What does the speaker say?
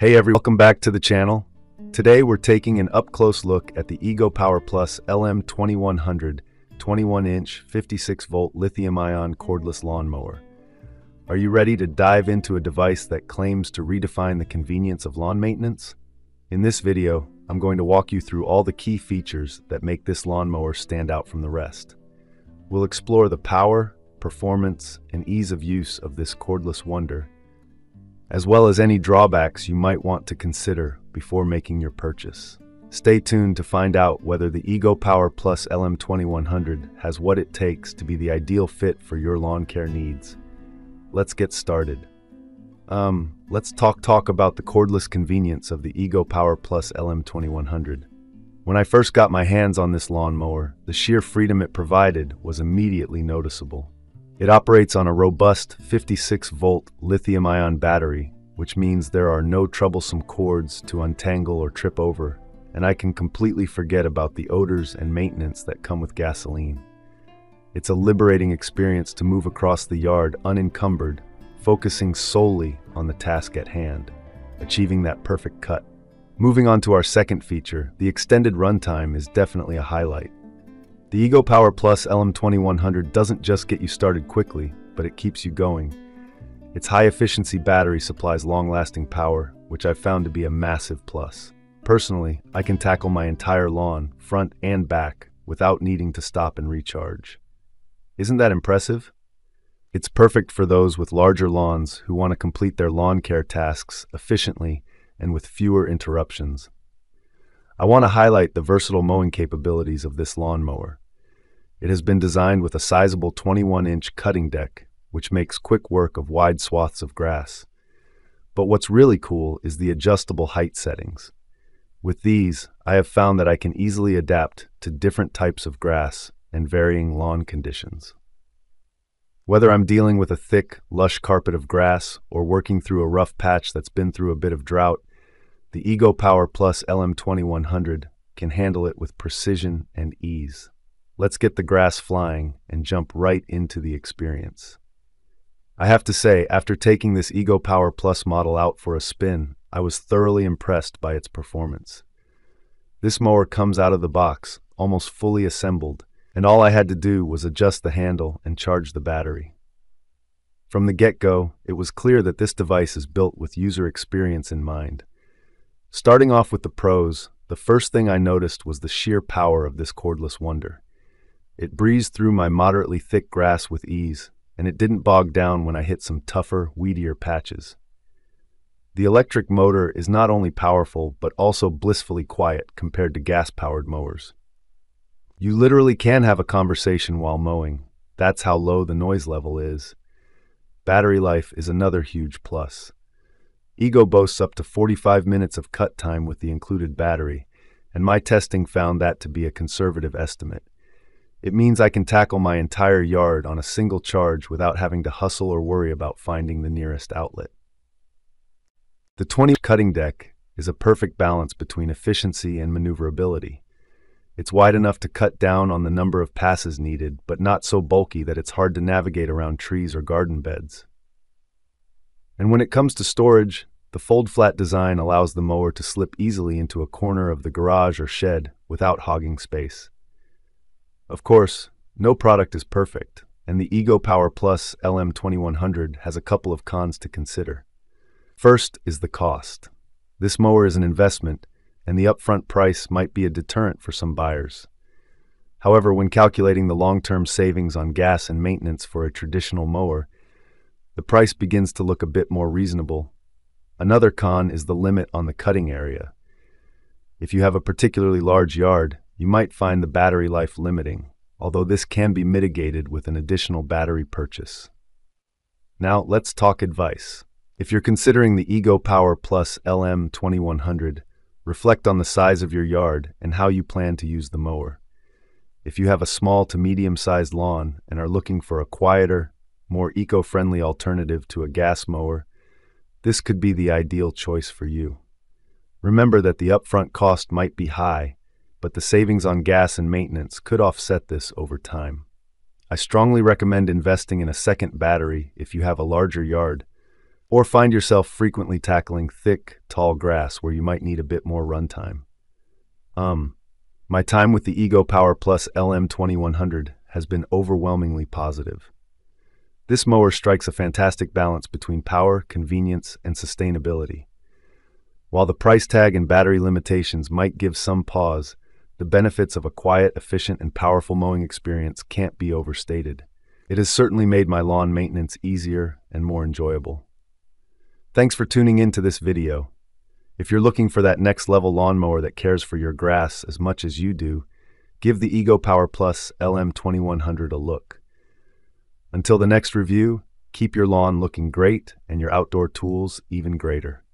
Hey everyone, welcome back to the channel. Today we're taking an up-close look at the Ego Power Plus LM2100 21-inch 56-volt lithium-ion cordless lawnmower. Are you ready to dive into a device that claims to redefine the convenience of lawn maintenance? In this video, I'm going to walk you through all the key features that make this lawnmower stand out from the rest. We'll explore the power, performance, and ease of use of this cordless wonder as well as any drawbacks you might want to consider before making your purchase. Stay tuned to find out whether the Ego Power Plus LM2100 has what it takes to be the ideal fit for your lawn care needs. Let's get started. Um, let's talk talk about the cordless convenience of the Ego Power Plus LM2100. When I first got my hands on this lawnmower, the sheer freedom it provided was immediately noticeable. It operates on a robust 56-volt lithium-ion battery, which means there are no troublesome cords to untangle or trip over, and I can completely forget about the odors and maintenance that come with gasoline. It's a liberating experience to move across the yard unencumbered, focusing solely on the task at hand, achieving that perfect cut. Moving on to our second feature, the extended runtime is definitely a highlight. The Ego Power Plus LM2100 doesn't just get you started quickly, but it keeps you going. Its high-efficiency battery supplies long-lasting power, which I've found to be a massive plus. Personally, I can tackle my entire lawn, front and back, without needing to stop and recharge. Isn't that impressive? It's perfect for those with larger lawns who want to complete their lawn care tasks efficiently and with fewer interruptions. I want to highlight the versatile mowing capabilities of this lawnmower. It has been designed with a sizable 21-inch cutting deck, which makes quick work of wide swaths of grass. But what's really cool is the adjustable height settings. With these, I have found that I can easily adapt to different types of grass and varying lawn conditions. Whether I'm dealing with a thick, lush carpet of grass or working through a rough patch that's been through a bit of drought, the Ego Power Plus LM2100 can handle it with precision and ease. Let's get the grass flying and jump right into the experience. I have to say, after taking this Ego Power Plus model out for a spin, I was thoroughly impressed by its performance. This mower comes out of the box, almost fully assembled, and all I had to do was adjust the handle and charge the battery. From the get-go, it was clear that this device is built with user experience in mind. Starting off with the pros, the first thing I noticed was the sheer power of this cordless wonder. It breezed through my moderately thick grass with ease, and it didn't bog down when I hit some tougher, weedier patches. The electric motor is not only powerful, but also blissfully quiet compared to gas-powered mowers. You literally can have a conversation while mowing. That's how low the noise level is. Battery life is another huge plus. Ego boasts up to 45 minutes of cut time with the included battery, and my testing found that to be a conservative estimate. It means I can tackle my entire yard on a single charge without having to hustle or worry about finding the nearest outlet. The 20 cutting deck is a perfect balance between efficiency and maneuverability. It's wide enough to cut down on the number of passes needed, but not so bulky that it's hard to navigate around trees or garden beds. And when it comes to storage, the fold-flat design allows the mower to slip easily into a corner of the garage or shed without hogging space. Of course, no product is perfect, and the Ego Power Plus LM2100 has a couple of cons to consider. First is the cost. This mower is an investment, and the upfront price might be a deterrent for some buyers. However, when calculating the long-term savings on gas and maintenance for a traditional mower, the price begins to look a bit more reasonable. Another con is the limit on the cutting area. If you have a particularly large yard, you might find the battery life limiting, although this can be mitigated with an additional battery purchase. Now, let's talk advice. If you're considering the Ego Power Plus LM2100, reflect on the size of your yard and how you plan to use the mower. If you have a small to medium-sized lawn and are looking for a quieter, more eco-friendly alternative to a gas mower, this could be the ideal choice for you. Remember that the upfront cost might be high, but the savings on gas and maintenance could offset this over time. I strongly recommend investing in a second battery if you have a larger yard, Or find yourself frequently tackling thick, tall grass where you might need a bit more runtime. Um, my time with the Ego Power Plus LM2100 has been overwhelmingly positive. This mower strikes a fantastic balance between power, convenience, and sustainability. While the price tag and battery limitations might give some pause, the benefits of a quiet, efficient, and powerful mowing experience can't be overstated. It has certainly made my lawn maintenance easier and more enjoyable. Thanks for tuning in to this video. If you're looking for that next level lawnmower that cares for your grass as much as you do, give the Ego Power Plus LM2100 a look. Until the next review, keep your lawn looking great and your outdoor tools even greater.